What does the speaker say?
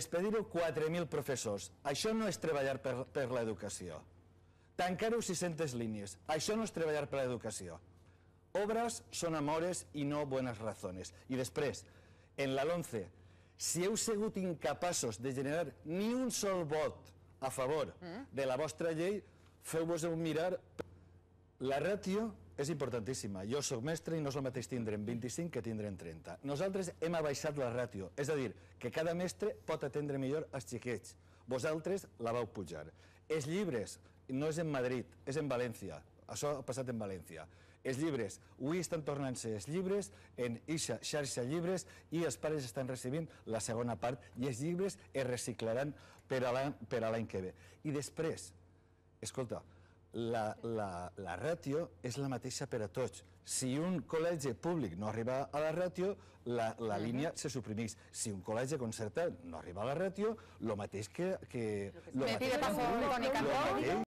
Despedir-ho 4.000 professors. Això no és treballar per, per l'educació. Tancar-ho 600 línies. Això no és treballar per l'educació. Obras son amores i no buenas razones. I després, en la 11, si heu sigut incapaços de generar ni un sol vot a favor de la vostra llei, feu-vos-ho mirar la ràtio és importantíssima. Jo sóc mestre i no és el mateix tindre en 25 que tindre en 30. Nosaltres hem abaixat la ràtio, és a dir, que cada mestre pot atendre millor els xiquets. Vosaltres la vau pujar. Els llibres, no és en Madrid, és en València. Això ha passat en València. Els llibres, avui estan tornant a ser els llibres en ixa xarxa llibres i els pares estan recibint la segona part i els llibres es reciclaran per a l'any que ve. I després, escolta, la, la, la ràtio és la mateixa per a tots. Si un col·legi públic no arriba a la ràtio, la, la línia se suprimeix. Si un col·legi concertat no arriba a la ràtio, el mateix que... que lo Me mateix pide que paso Toni Cantó.